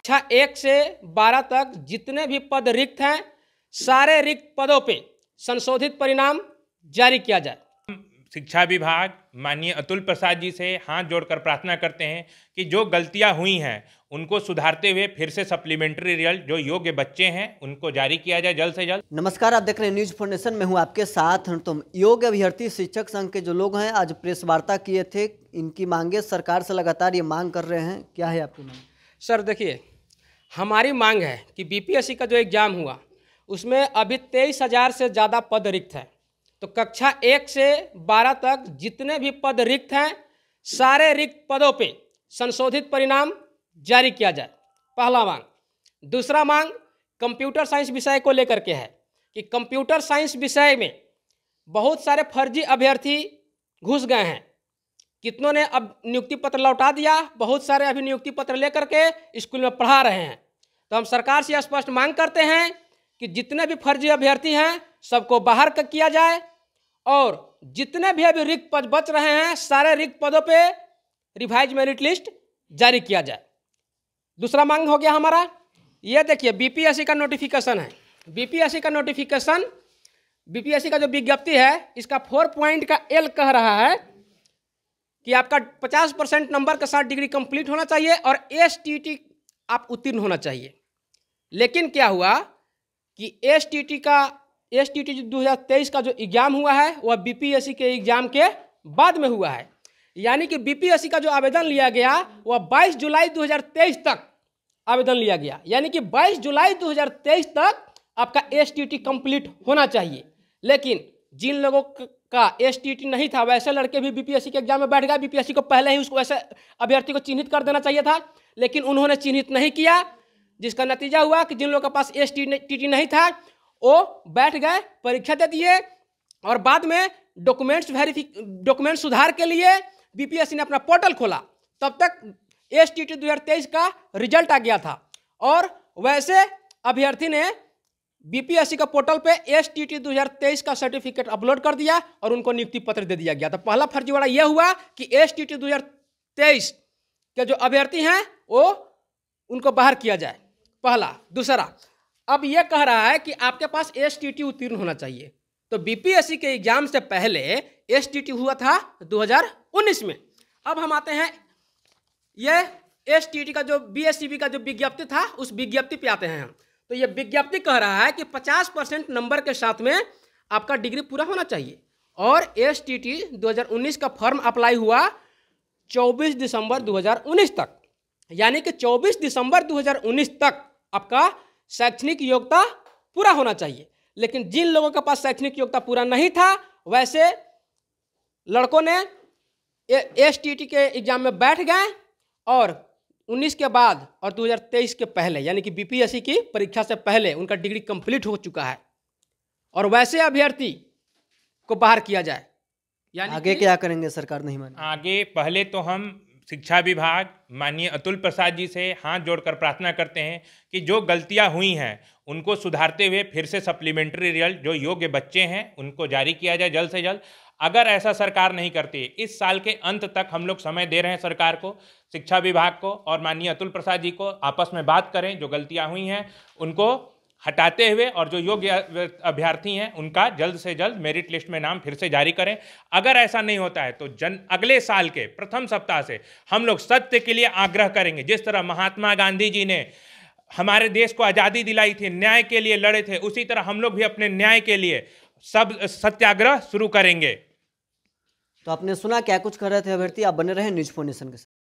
कक्षा एक से बारह तक जितने भी पद रिक्त हैं सारे रिक्त पदों पे संशोधित परिणाम जारी किया जाए। शिक्षा विभाग माननीय अतुल प्रसाद जी से हाथ जोड़कर प्रार्थना करते हैं कि जो गलतियाँ हुई हैं उनको सुधारते हुए फिर से सप्लीमेंट्री रिज़ल्ट जो योग्य बच्चे हैं उनको जारी किया जाए जल्द से जल्द। नमस्कार आप देख रहे हैं न्यूज़ फाउंडेशन में हूँ आपके साथ तुम योग्य अभ्यर्थी शिक्षक संघ के जो लोग हैं आज प्रेस वार्ता किए थे। इनकी मांगे सरकार से लगातार ये मांग कर रहे हैं। क्या है आपकी मांग? सर देखिए हमारी मांग है कि बीपीएससी का जो एग्ज़ाम हुआ, उसमें अभी तेईस हज़ार से ज़्यादा पद रिक्त हैं। तो कक्षा एक से बारह तक जितने भी पद रिक्त हैं, सारे रिक्त पदों पे संशोधित परिणाम जारी किया जाए। पहला मांग। दूसरा मांग कंप्यूटर साइंस विषय को लेकर के है कि कंप्यूटर साइंस विषय में बहुत सारे फर्जी अभ्यर्थी घुस गए हैं। कितनों ने अब नियुक्ति पत्र लौटा दिया? बहुत सारे अभी नियुक्ति पत्र लेकर के स्कूल में पढ़ा रहे हैं। तो हम सरकार से स्पष्ट मांग करते हैं कि जितने भी फर्जी अभ्यर्थी हैं, सबको बाहर किया जाए और जितने भी अभी रिक्त पद बच रहे हैं, सारे रिक्त पदों पे रिवाइज मेरिट लिस्ट जारी किया जाए। दूसरा मांग हो गया हमारा, ये देखिए बीपीएससी का नोटिफिकेशन है। बीपीएससी का नोटिफिकेशन बीपीएससी का जो विज्ञप्ति है, इसका फोर पॉइंट का एल कह रहा है कि आपका पचास परसेंट नंबर के साथ डिग्री कंप्लीट होना चाहिए और एसटीटी आप उत्तीर्ण होना चाहिए। लेकिन क्या हुआ कि एसटीटी का एस टी टी दो हज़ार तेईस का जो एग्ज़ाम हुआ है, वह बीपीएससी के एग्ज़ाम के बाद में हुआ है। यानी कि बीपीएससी का जो आवेदन लिया गया, वह 22 जुलाई 2023 तक आवेदन लिया गया। यानी कि 22 जुलाई 2023 तक आपका एस टी टी कंप्लीट होना चाहिए। लेकिन जिन लोगों का एस टी टी नहीं था, वैसे लड़के भी बीपीएससी के एग्ज़ाम में बैठ गए बीपीएससी को पहले ही उसको वैसे अभ्यर्थी को चिन्हित कर देना चाहिए था, लेकिन उन्होंने चिन्हित नहीं किया, जिसका नतीजा हुआ कि जिन लोगों के पास एस नहीं था, वो बैठ गए, परीक्षा दे दिए, और बाद में डॉक्यूमेंट्स वेरीफिक डॉक्यूमेंट सुधार के लिए बीपीएससी ने अपना पोर्टल खोला। तब तक एस टी का रिज़ल्ट आ गया था। और वैसे अभ्यर्थी ने बीपीएससी का पोर्टल पे एस टी टी का सर्टिफिकेट अपलोड कर दिया और उनको नियुक्ति पत्र दे दिया गया। तो पहला फर्जीवाड़ा यह हुआ कि एस टी टी के जो अभ्यर्थी हैं, वो उनको बाहर किया जाए। पहला। दूसरा, अब यह कह रहा है कि आपके पास एस टी टी उत्तीर्ण होना चाहिए। तो बीपीएससी के एग्ज़ाम से पहले एस टी टी हुआ था 2019 में। अब हम आते हैं यह एस टी टी का जो बी एस सी बी का जो विज्ञप्ति था, उस विज्ञप्ति पे आते हैं हम। तो ये विज्ञप्ति कह रहा है कि 50 परसेंट नंबर के साथ में आपका डिग्री पूरा होना चाहिए। और एस टी टी दो हज़ार उन्नीस का फॉर्म अप्लाई हुआ 24 दिसंबर 2019 तक। यानी कि 24 दिसंबर 2019 तक आपका शैक्षणिक योग्यता पूरा होना चाहिए। लेकिन जिन लोगों के पास शैक्षणिक योग्यता पूरा नहीं था, वैसे लड़कों ने एस टी टी के एग्ज़ाम में बैठ गए और 19 के बाद और 2023 के पहले यानी कि बीपीएससी की परीक्षा से पहले उनका डिग्री कंप्लीट हो चुका है। और वैसे अभ्यर्थी को बाहर किया जाए यानी आगे क्या करेंगे सरकार नहीं माने आगे पहले तो हम शिक्षा विभाग माननीय अतुल प्रसाद जी से हाथ जोड़कर प्रार्थना करते हैं कि जो गलतियाँ हुई हैं उनको सुधारते हुए फिर से सप्लीमेंट्री रिज़ल्ट जो योग्य बच्चे हैं उनको जारी किया जाए जल्द से जल्द। अगर ऐसा सरकार नहीं करती, इस साल के अंत तक हम लोग समय दे रहे हैं सरकार को, शिक्षा विभाग को और माननीय अतुल प्रसाद जी को आपस में बात करें, जो गलतियाँ हुई हैं, उनको हटाते हुए और जो योग्य अभ्यर्थी हैं, उनका जल्द से जल्द मेरिट लिस्ट में नाम फिर से जारी करें। अगर ऐसा नहीं होता है तो जन, अगले साल के, प्रथम सप्ताह से हम लोग सत्य के लिए आग्रह करेंगे। जिस तरह महात्मा गांधी जी ने हमारे देश को आज़ादी दिलाई थी, न्याय के लिए लड़े थे, उसी तरह हम लोग भी अपने न्याय के लिए सब सत्याग्रह शुरू करेंगे। तो आपने सुना क्या कुछ कर रहे थे अभ्यर्थी? आप बने रहे न्यूज़ फाउंडेशन के साथ।